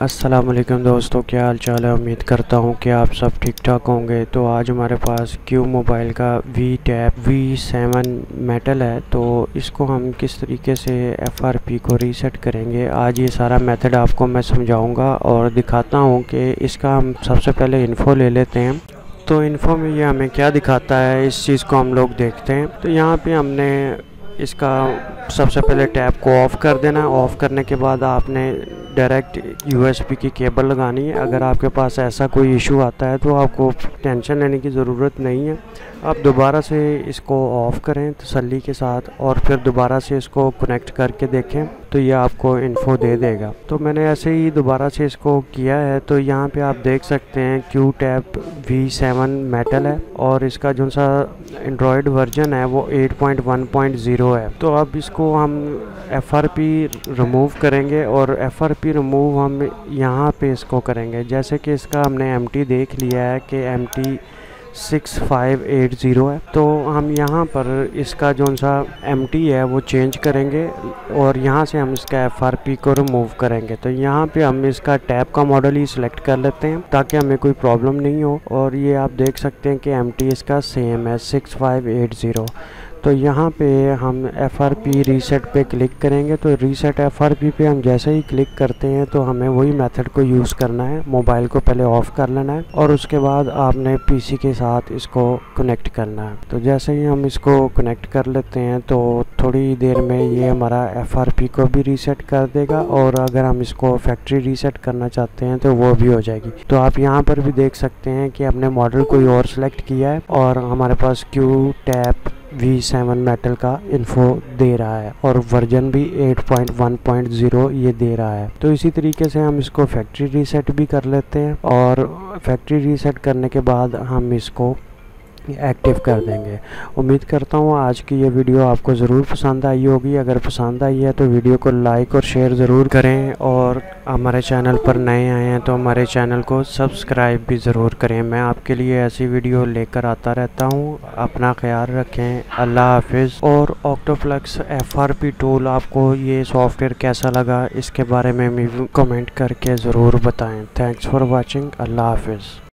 वालेकुम दोस्तों, क्या हाल चाल है? उम्मीद करता हूँ कि आप सब ठीक ठाक होंगे। तो आज हमारे पास क्यू मोबाइल का V tab V seven metal है। तो इसको हम किस तरीके से एफ़ आर पी को रीसेट करेंगे, आज ये सारा मेथड आपको मैं समझाऊँगा और दिखाता हूँ कि इसका हम सबसे पहले इन्फो ले लेते हैं। तो इन्फो में ये हमें क्या दिखाता है, इस चीज़ को हम लोग देखते हैं। तो यहाँ पे हमने इसका सबसे पहले टैप को ऑफ़ कर देना। ऑफ़ करने के बाद आपने डायरेक्ट यूएसबी की केबल लगानी है। अगर आपके पास ऐसा कोई इशू आता है तो आपको टेंशन लेने की ज़रूरत नहीं है। आप दोबारा से इसको ऑफ़ करें तसली के साथ और फिर दोबारा से इसको कनेक्ट करके देखें तो ये आपको इन्फो दे देगा। तो मैंने ऐसे ही दोबारा से इसको किया है। तो यहाँ पे आप देख सकते हैं Q tab V seven metal है और इसका जो सा एंड्रॉयड वर्जन है, वो 8.1.0 है। तो अब इसको हम पी रिमूव करेंगे और पी रिमूव हम यहाँ पे इसको करेंगे। जैसे कि इसका हमने एम टी देख लिया है कि M T six five eight zero है। तो हम यहाँ पर इसका जो सा एम है, वो चेंज करेंगे और यहाँ से हम इसका एफ़ आर पी को रिमूव करेंगे। तो यहाँ पे हम इसका टैप का मॉडल ही सिलेक्ट कर लेते हैं ताकि हमें कोई प्रॉब्लम नहीं हो। और ये आप देख सकते हैं कि एम टी इसका सेम है, सिक्स फाइव एट ज़ीरो। तो यहाँ पे हम एफ़ आर पी रीसेट पे क्लिक करेंगे तो रीसेट एफ़ आर पी पे हम जैसे ही क्लिक करते हैं तो हमें वही मेथड को यूज़ करना है। मोबाइल को पहले ऑफ़ कर लेना है और उसके बाद आपने पीसी के साथ इसको कनेक्ट करना है। तो जैसे ही हम इसको कनेक्ट कर लेते हैं तो थोड़ी देर में ये हमारा एफ़ आर पी को भी रीसेट कर देगा और अगर हम इसको फैक्ट्री रीसेट करना चाहते हैं तो वो भी हो जाएगी। तो आप यहाँ पर भी देख सकते हैं कि हमने मॉडल कोई और सेलेक्ट किया है और हमारे पास Q tab V seven metal का इन्फो दे रहा है और वर्जन भी 8.1.0 ये दे रहा है। तो इसी तरीके से हम इसको फैक्ट्री रीसेट भी कर लेते हैं और फैक्ट्री रीसेट करने के बाद हम इसको एक्टिव कर देंगे। उम्मीद करता हूँ आज की ये वीडियो आपको ज़रूर पसंद आई होगी। अगर पसंद आई है तो वीडियो को लाइक और शेयर ज़रूर करें और हमारे चैनल पर नए आए हैं तो हमारे चैनल को सब्सक्राइब भी ज़रूर करें। मैं आपके लिए ऐसी वीडियो लेकर आता रहता हूँ। अपना ख्याल रखें। अल्लाह हाफिज़। और Octoplus F R P tool आपको ये सॉफ्टवेयर कैसा लगा इसके बारे में कमेंट करके ज़रूर बताएँ। थैंक्स फॉर वाचिंग अल्लाह हाफिज़।